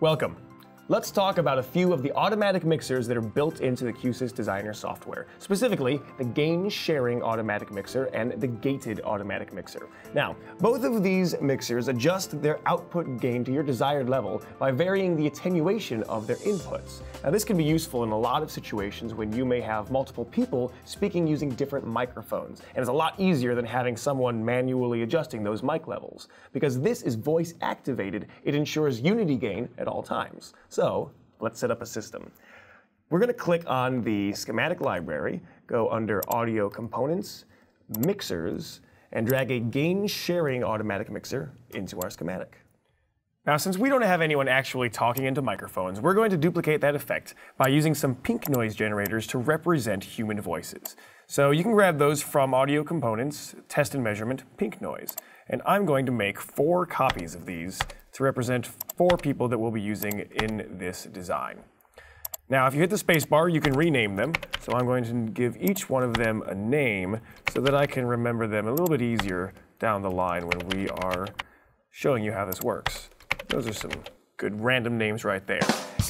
Welcome. Let's talk about a few of the automatic mixers that are built into the Q-SYS Designer software, specifically the gain sharing automatic mixer and the gated automatic mixer. Now, both of these mixers adjust their output gain to your desired level by varying the attenuation of their inputs. Now, this can be useful in a lot of situations when you may have multiple people speaking using different microphones, and it's a lot easier than having someone manually adjusting those mic levels. Because this is voice activated, it ensures unity gain at all times. So let's set up a system. We're going to click on the schematic library, go under Audio Components, Mixers, and drag a gain sharing automatic mixer into our schematic. Now, since we don't have anyone actually talking into microphones, we're going to duplicate that effect by using some pink noise generators to represent human voices. So you can grab those from Audio Components, Test and Measurement, Pink Noise. And I'm going to make four copies of these to represent four people that we'll be using in this design. Now, if you hit the spacebar, you can rename them. So I'm going to give each one of them a name so that I can remember them a little bit easier down the line when we are showing you how this works. Those are some good random names right there.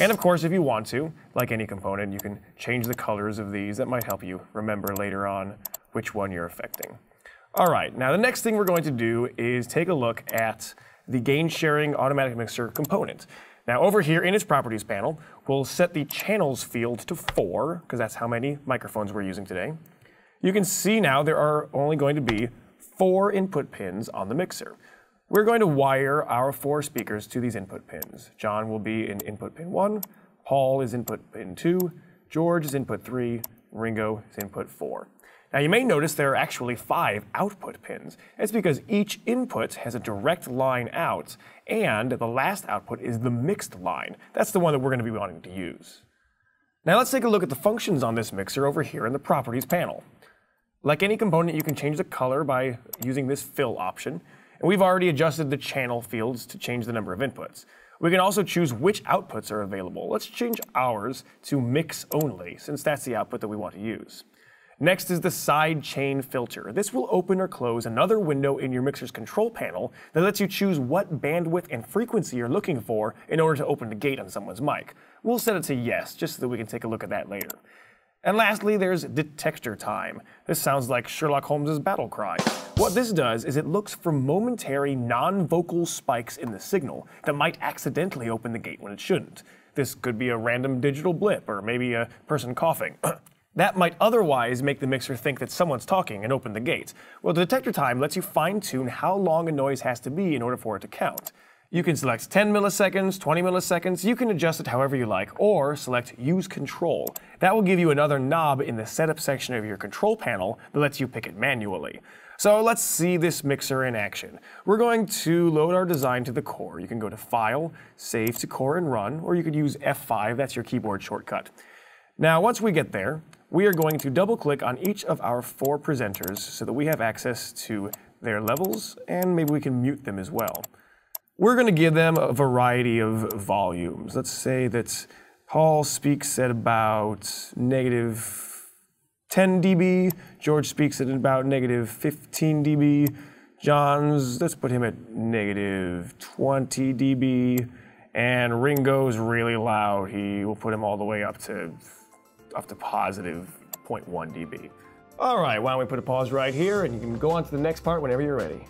And of course, if you want to, like any component, you can change the colors of these. That might help you remember later on which one you're affecting. All right, now the next thing we're going to do is take a look at the gain sharing automatic mixer component. Now over here in its properties panel, we'll set the channels field to four, because that's how many microphones we're using today. You can see now there are only going to be four input pins on the mixer. We're going to wire our four speakers to these input pins. John will be in input pin one, Paul is input pin two, George is input three, Ringo is input four. Now you may notice there are actually five output pins. It's because each input has a direct line out, and the last output is the mixed line. That's the one that we're going to be wanting to use. Now let's take a look at the functions on this mixer over here in the Properties panel. Like any component, you can change the color by using this fill option, and we've already adjusted the channel fields to change the number of inputs. We can also choose which outputs are available. Let's change ours to mix only, since that's the output that we want to use. Next is the side chain filter. This will open or close another window in your mixer's control panel that lets you choose what bandwidth and frequency you're looking for in order to open the gate on someone's mic. We'll set it to yes, just so that we can take a look at that later. And lastly, there's detector time. This sounds like Sherlock Holmes' battle cry. What this does is it looks for momentary non-vocal spikes in the signal that might accidentally open the gate when it shouldn't. This could be a random digital blip, or maybe a person coughing. That might otherwise make the mixer think that someone's talking and open the gate. Well, the detector time lets you fine tune how long a noise has to be in order for it to count. You can select 10 milliseconds, 20 milliseconds, you can adjust it however you like, or select Use Control. That will give you another knob in the setup section of your control panel that lets you pick it manually. So let's see this mixer in action. We're going to load our design to the core. You can go to File, Save to Core and Run, or you could use F5, that's your keyboard shortcut. Now, once we get there, we are going to double click on each of our four presenters so that we have access to their levels and maybe we can mute them as well. We're going to give them a variety of volumes. Let's say that Paul speaks at about negative 10 dB, George speaks at about negative 15 dB, John's, let's put him at negative 20 dB, and Ringo's really loud. He will put him all the way up to up to positive 0.1 dB. All right, why don't we put a pause right here and you can go on to the next part whenever you're ready.